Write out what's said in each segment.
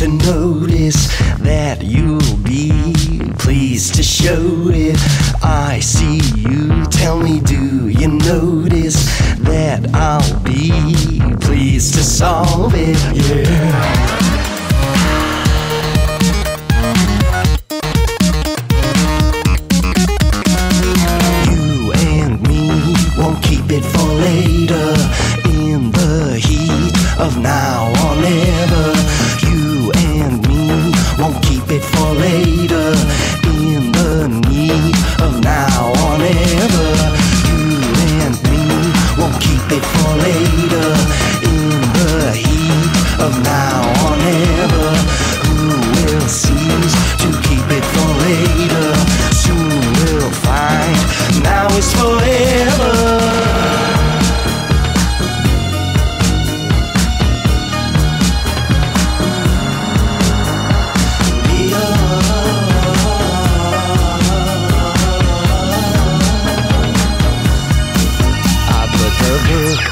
to notice that you'll be pleased to show it. I see you. Tell me, do you notice that I'll be pleased to solve it? Yeah.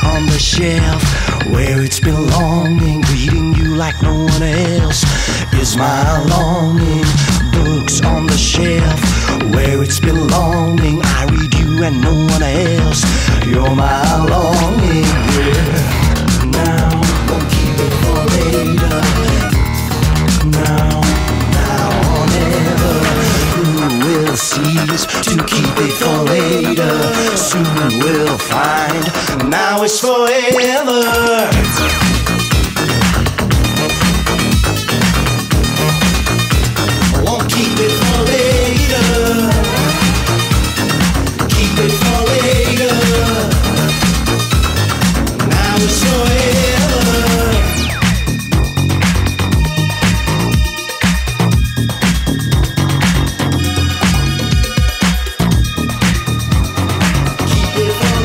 On the shelf where it's belonging, greeting you like no one else is my longing. Books on the shelf where it's belonging, I read you and no one else. You're my longing. Yeah. Now, don't keep it for later. Now, now or never. Who will cease to keep? Soon we'll find now it's forever. If